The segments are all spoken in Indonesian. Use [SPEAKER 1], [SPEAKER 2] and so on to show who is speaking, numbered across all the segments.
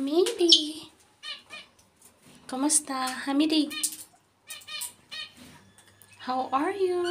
[SPEAKER 1] Hamidi. Kumusta, Hamidi? How are you?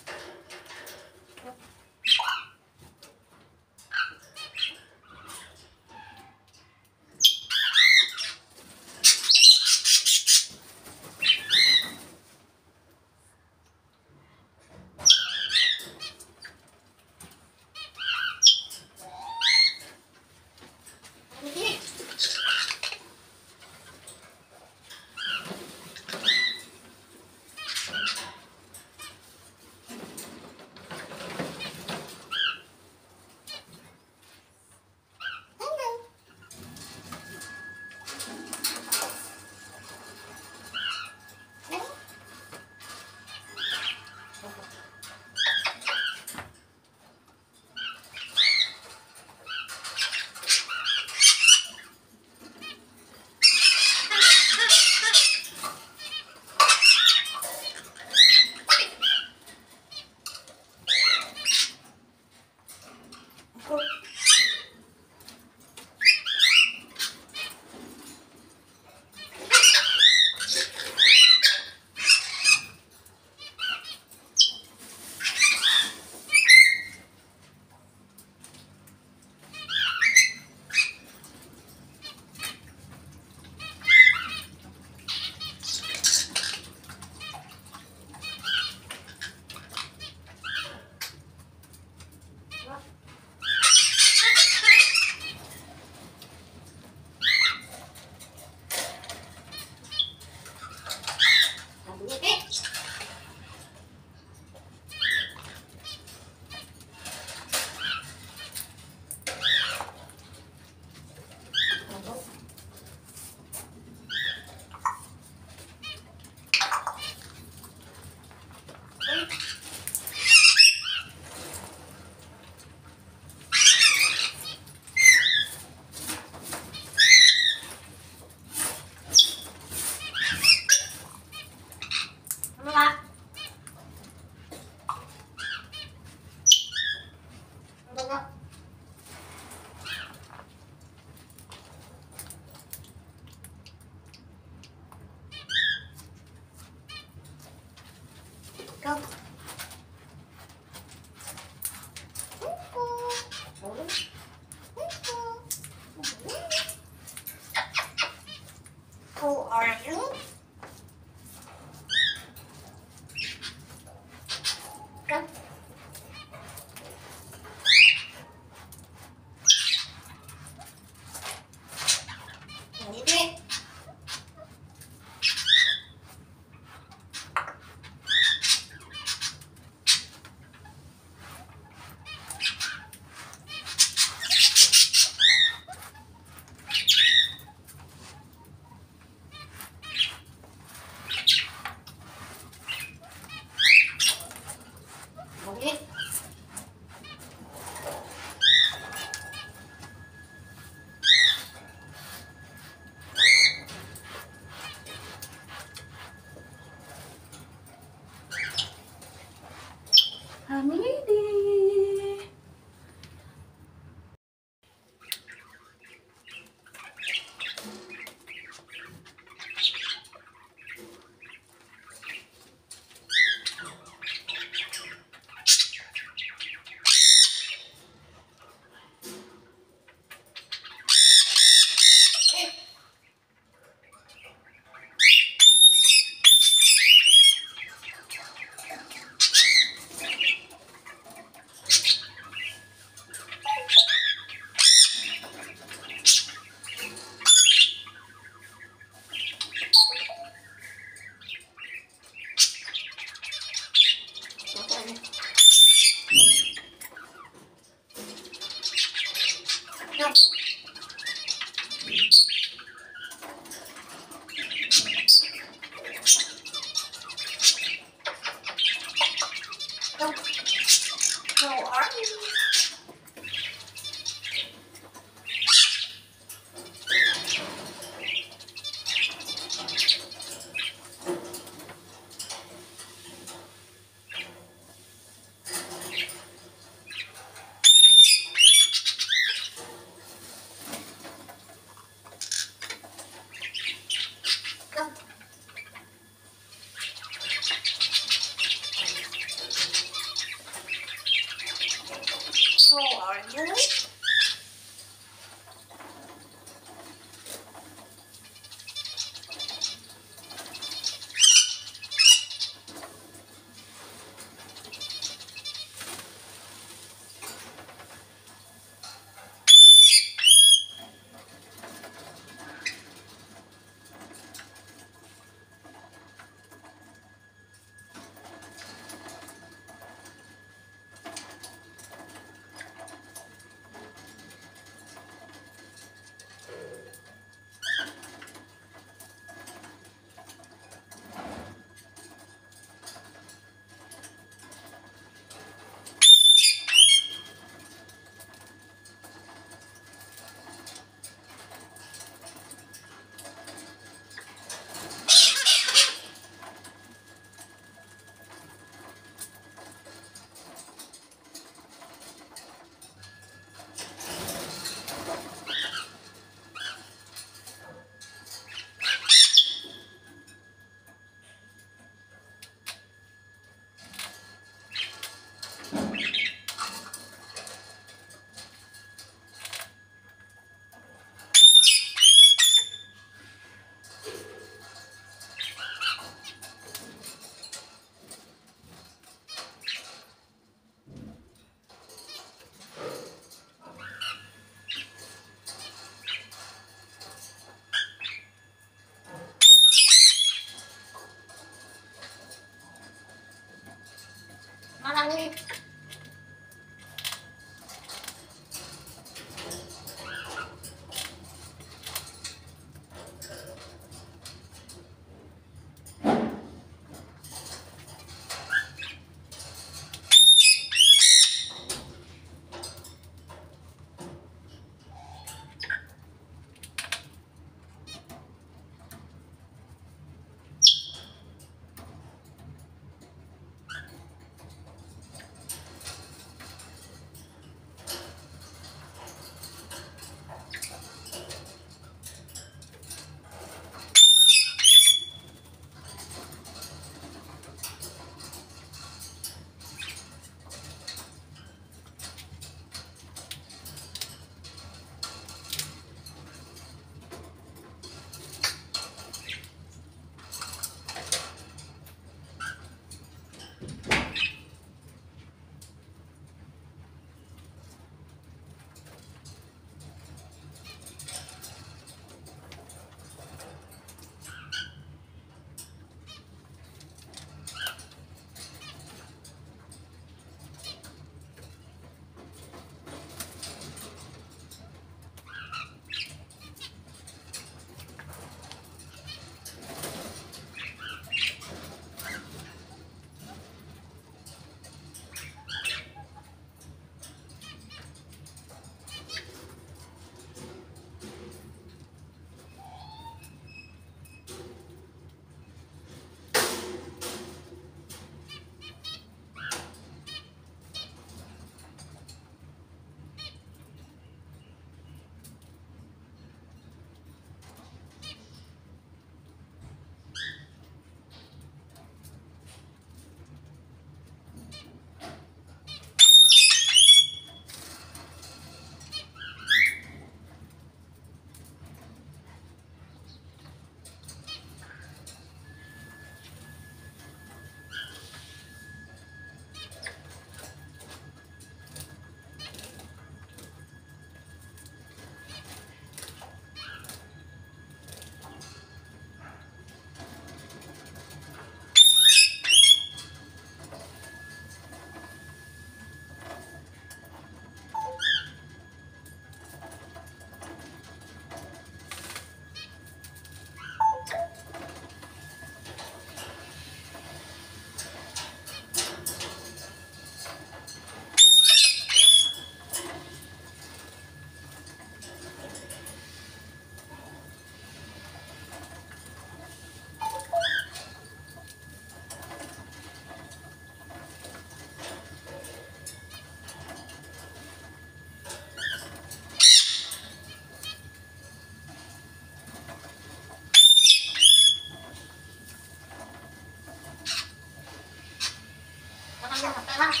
[SPEAKER 2] Uh-huh.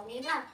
[SPEAKER 2] 我明白。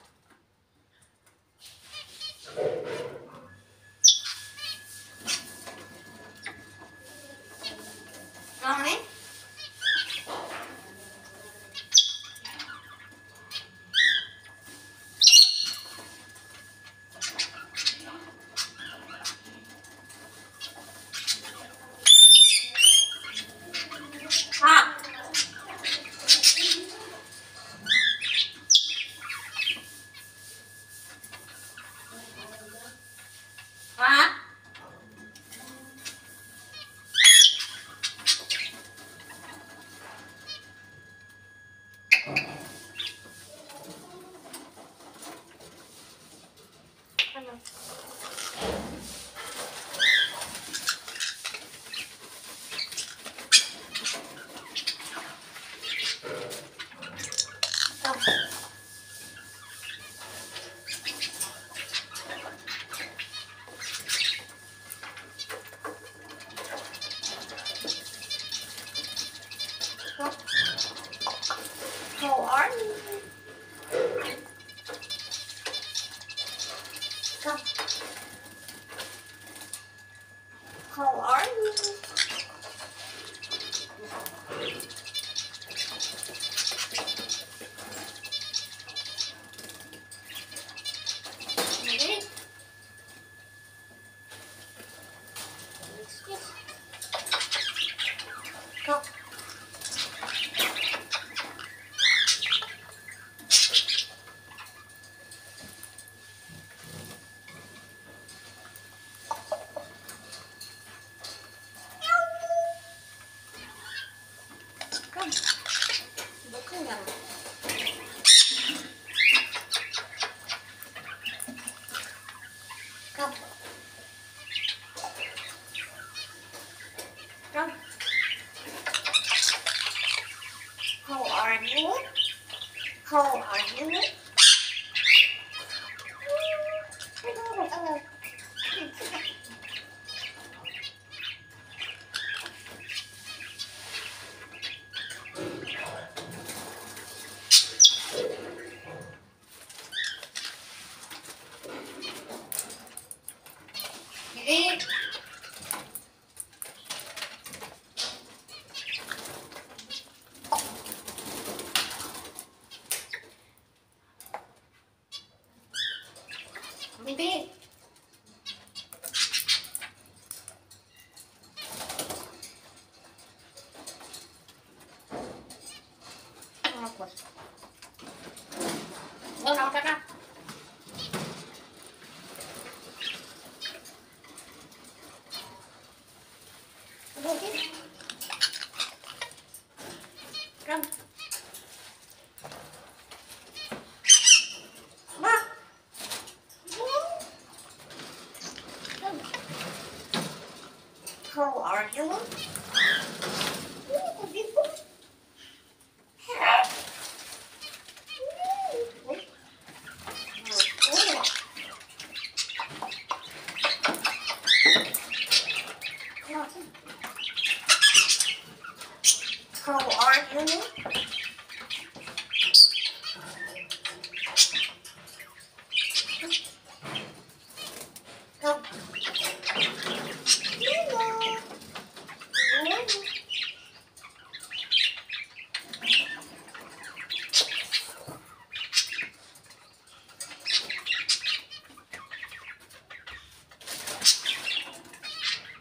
[SPEAKER 2] doing.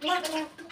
[SPEAKER 2] Thank you.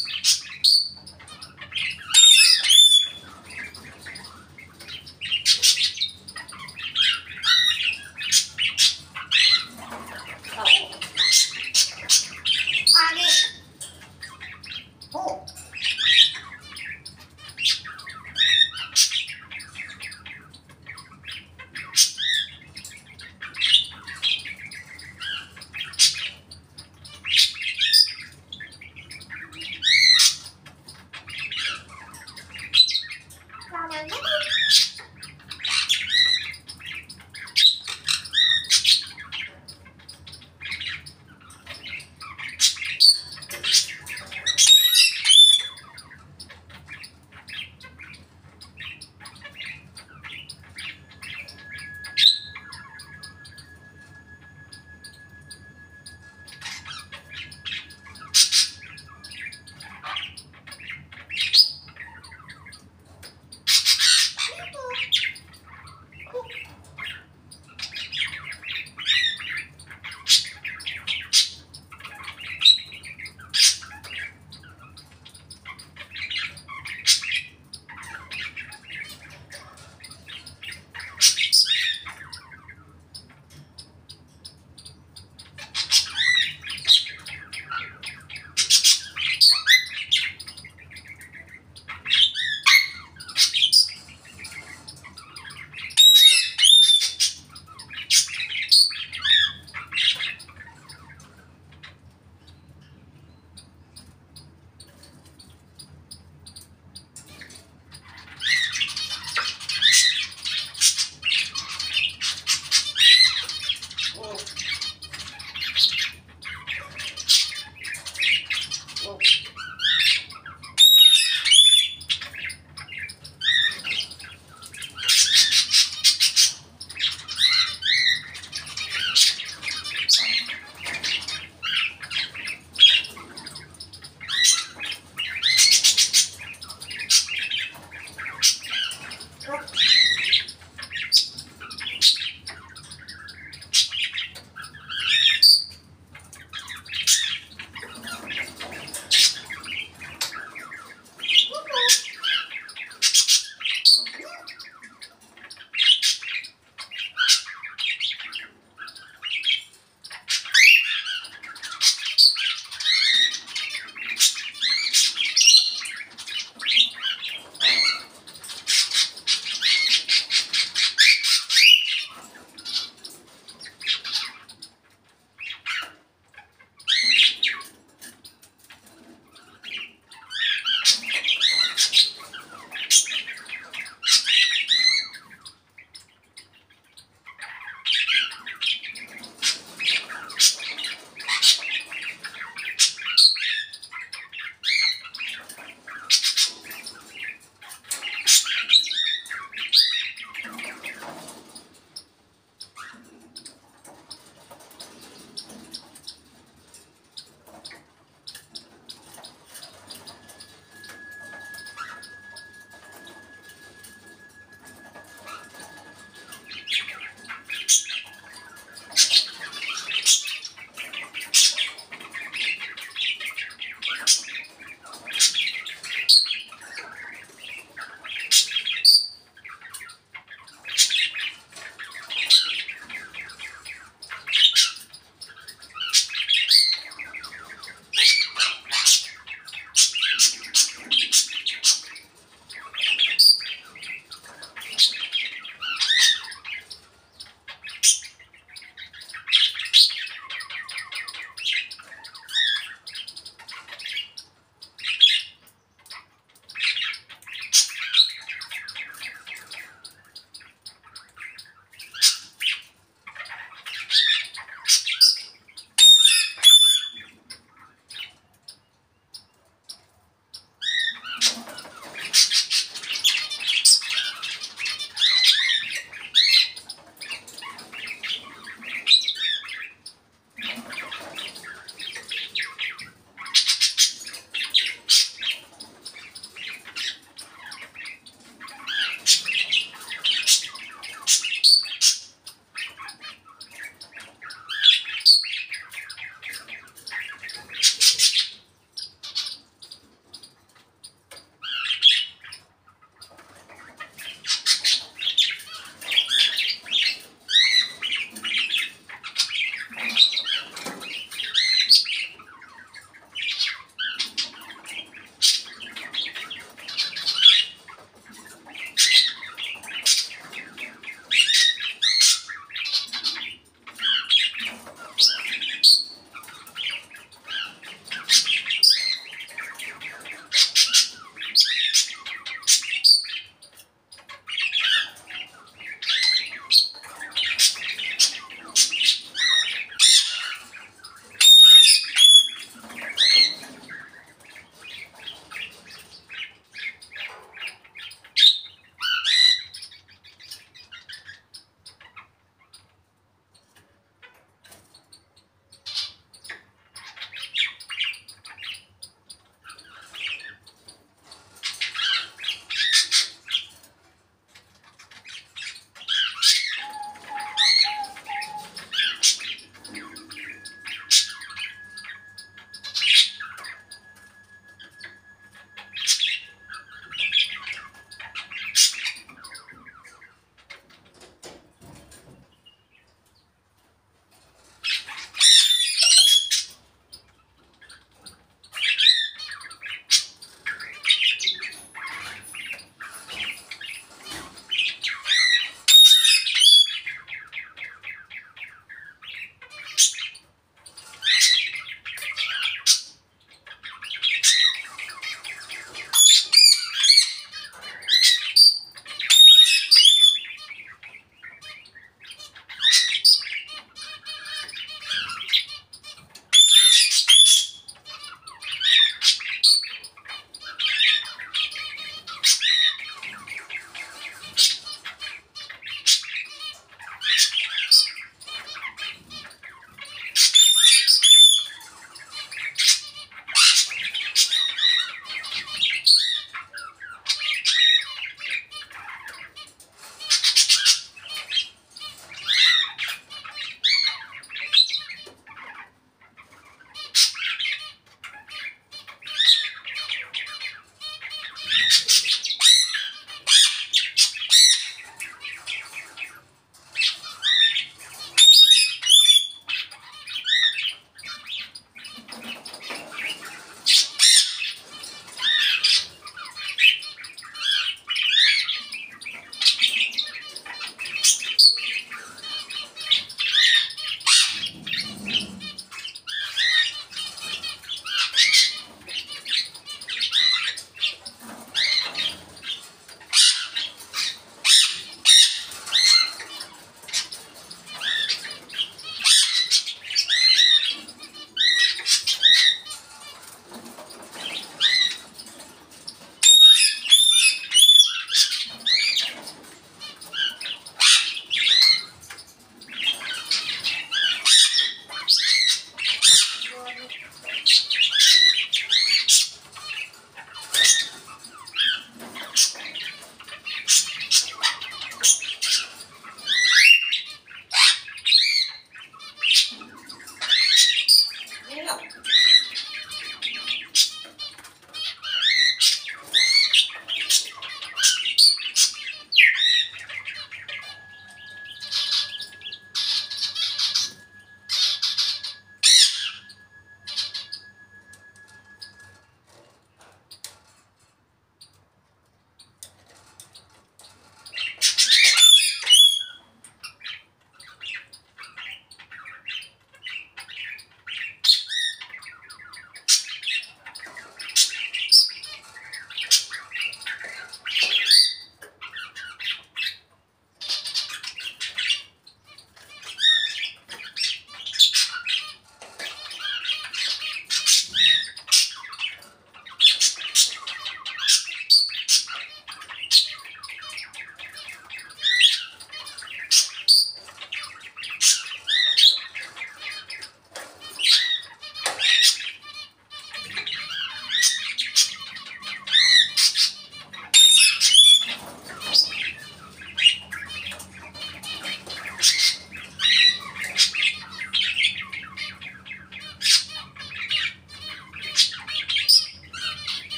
[SPEAKER 2] Cheers.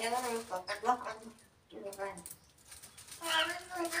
[SPEAKER 2] Maganda na yung pagkadlock. Ano ba? Kanina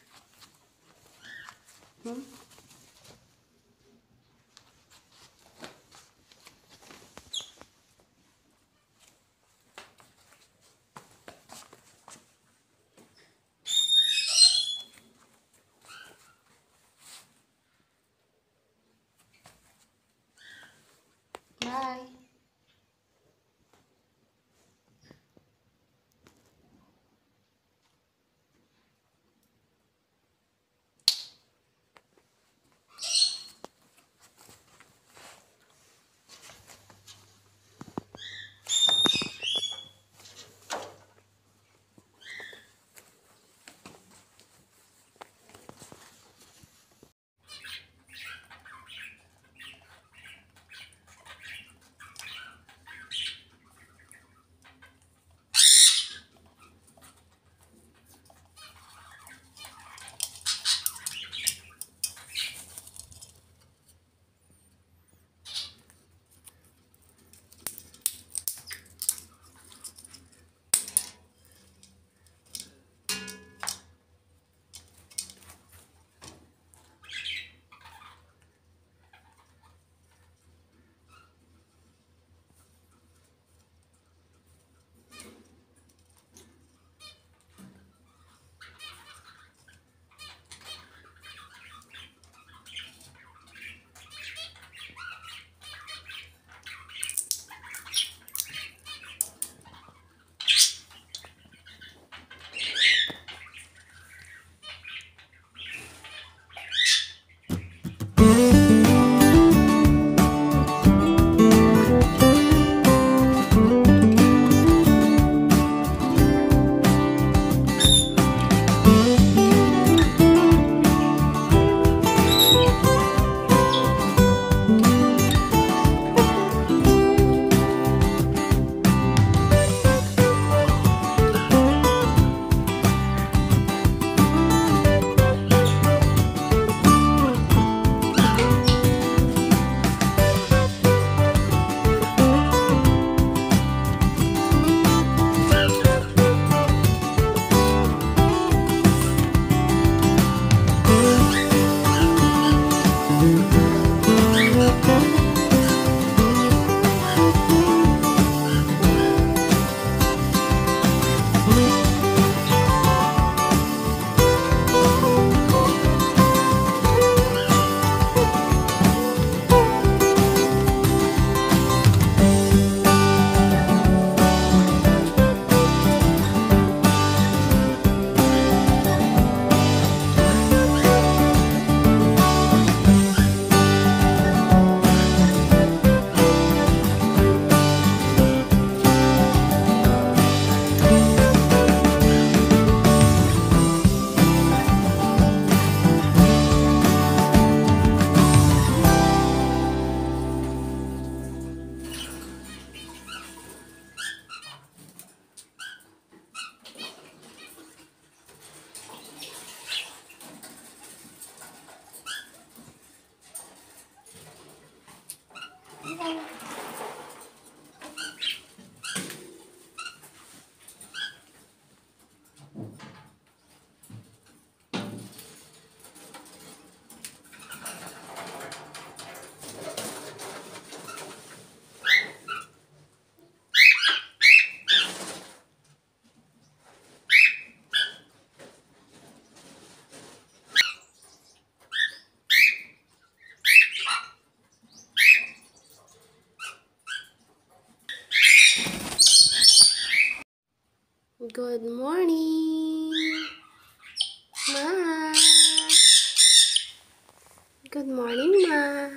[SPEAKER 1] Música Good morning, Ma. Good morning, Ma.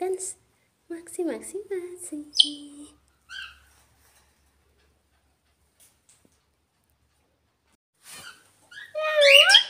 [SPEAKER 1] Dance, maxi, maxi, maxi.
[SPEAKER 2] Terbang.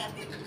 [SPEAKER 2] Katy.